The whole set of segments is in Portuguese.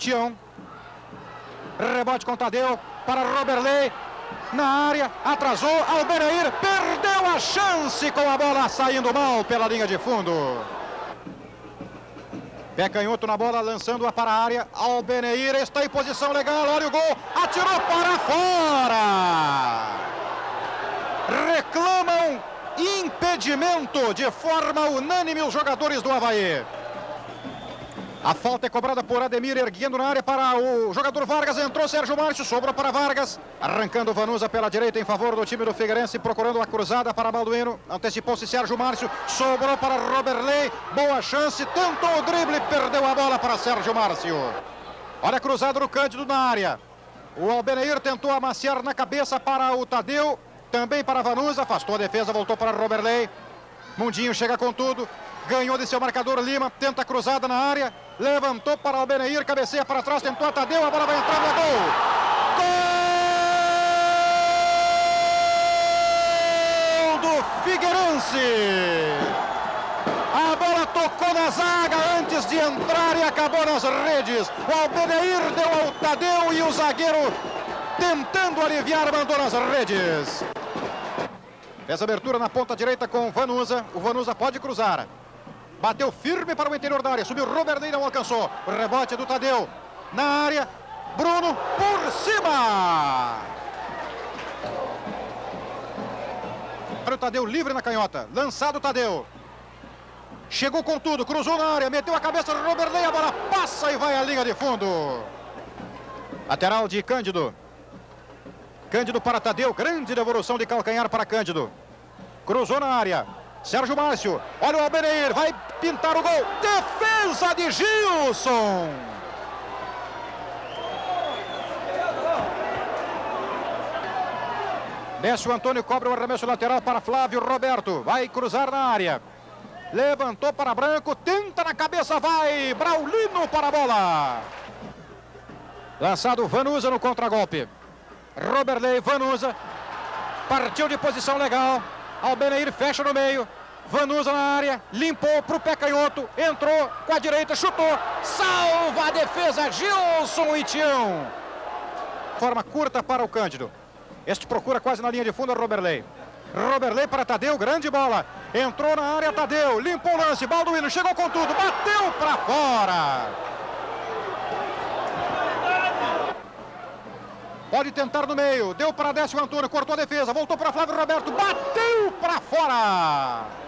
Tião. Rebote com Tadeu para Roberley. Na área, atrasou. Albereir perdeu a chance com a bola saindo mal pela linha de fundo. Pé canhoto na bola, lançando-a para a área. Albeneir está em posição legal. Olha o gol. Atirou para fora. Reclamam impedimento de forma unânime os jogadores do Havaí. A falta é cobrada por Ademir, erguendo na área para o jogador Vargas. Entrou Sérgio Márcio, sobrou para Vargas. Arrancando Vanusa pela direita em favor do time do Figueirense, procurando a cruzada para Balduino. Antecipou-se Sérgio Márcio, sobrou para Roberley. Boa chance, tentou o drible, perdeu a bola para Sérgio Márcio. Olha a cruzada no Cândido na área. O Albeneir tentou amaciar na cabeça para o Tadeu, também para Vanusa. Afastou a defesa, voltou para Roberley. Mundinho chega com tudo. Ganhou de seu marcador Lima, tenta cruzada na área, levantou para o Albeneir, cabeceia para trás, tentou a Tadeu, a bola vai entrando, é gol! Gol do Figueirense! A bola tocou na zaga antes de entrar e acabou nas redes. O Albeneir deu ao Tadeu e o zagueiro tentando aliviar mandou nas redes. Essa abertura na ponta direita com o Vanusa. O Vanusa pode cruzar. Bateu firme para o interior da área. Subiu Robert não alcançou. Rebote do Tadeu. Na área. Bruno por cima. Para o Tadeu livre na canhota. Lançado o Tadeu. Chegou com tudo. Cruzou na área. Meteu a cabeça do Robert A bola passa e vai à linha de fundo. Lateral de Cândido. Cândido para Tadeu. Grande devolução de calcanhar para Cândido. Cruzou na área. Sérgio Márcio, olha o Albeneir, vai pintar o gol. Defesa de Gilson. Décio Antônio cobra o arremesso lateral para Flávio Roberto. Vai cruzar na área. Levantou para Branco, tenta na cabeça, vai. Braulino para a bola. Lançado Vanusa no contragolpe. Roberley, Vanusa. Partiu de posição legal. Albeneir fecha no meio. Vanusa na área, limpou para o pé canhoto, entrou com a direita, chutou, salva a defesa, Gilson e Tião. Forma curta para o Cândido. Este procura quase na linha de fundo, Roberley. Roberley para Tadeu, grande bola. Entrou na área, Tadeu, limpou o lance, Balduino, chegou com tudo, bateu para fora. Pode tentar no meio. Deu para Décio Antônio. Cortou a defesa. Voltou para Flávio Roberto. Bateu para fora.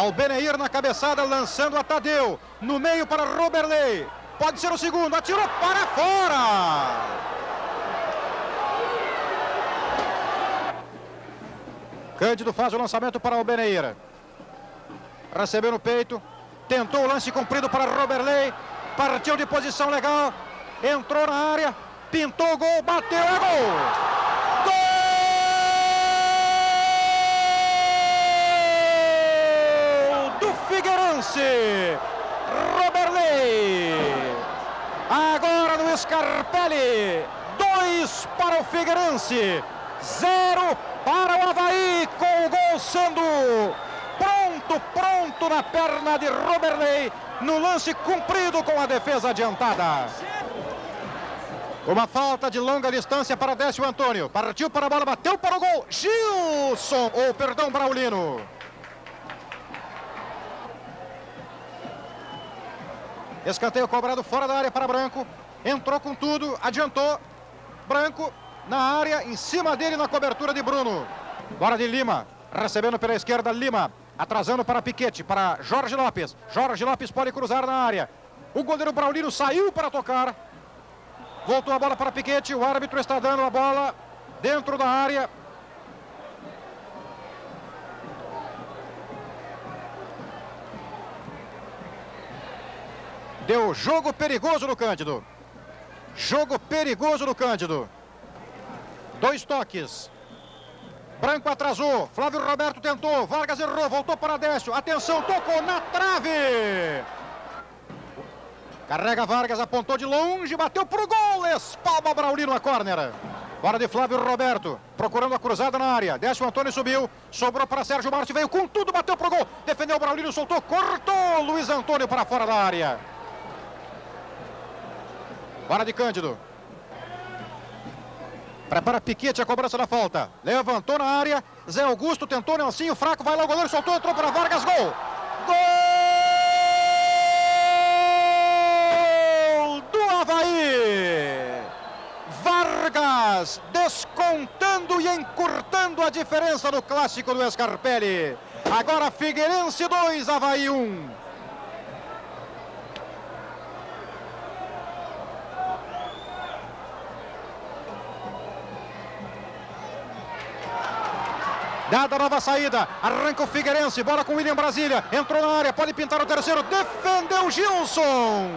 Albeneir na cabeçada. Lançando a Tadeu. No meio para Roberley. Pode ser o segundo. Atirou para fora. Cândido faz o lançamento para Albeneir. Recebeu no peito. Tentou o lance comprido para Roberley. Partiu de posição legal. Entrou na área pintou o gol, bateu, é gol! Figueirense! Roberley! Agora no Scarpelli, dois para o Figueirense, zero para o Havaí, com o gol sendo pronto, pronto na perna de Roberley, no lance cumprido com a defesa adiantada. Uma falta de longa distância para Décio Antônio. Partiu para a bola, bateu para o gol. Gilson, ou perdão, Braulino. Escanteio cobrado fora da área para Branco. Entrou com tudo, adiantou. Branco na área, em cima dele na cobertura de Bruno. Bora de Lima, recebendo pela esquerda Lima. Atrasando para Piquete, para Jorge Lopes. Jorge Lopes pode cruzar na área. O goleiro Braulino saiu para tocar. Voltou a bola para Piquete. O árbitro está dando a bola dentro da área. Deu jogo perigoso no Cândido. Jogo perigoso no Cândido. Dois toques. Branco atrasou. Flávio Roberto tentou. Vargas errou. Voltou para Décio. Atenção, tocou na trave. Carrega Vargas, apontou de longe, bateu pro gol, espalma Braulino a córner. Bora de Flávio Roberto, procurando a cruzada na área. Décio Antônio subiu, sobrou para Sérgio Márcio, veio com tudo, bateu pro gol. Defendeu o Braulino, soltou, cortou Luiz Antônio para fora da área. Bora de Cândido. Prepara Piquete a cobrança da falta. Levantou na área. Zé Augusto tentou Nelsinho. Fraco. Vai lá o goleiro. Soltou. Entrou para Vargas. Gol. Gol do Havaí. Vargas descontando e encurtando a diferença do clássico do Scarpelli. Agora Figueirense 2, Havaí 1. Um. Dada a nova saída, arranca o Figueirense, bola com William Brasília, entrou na área, pode pintar o terceiro, defendeu Gilson.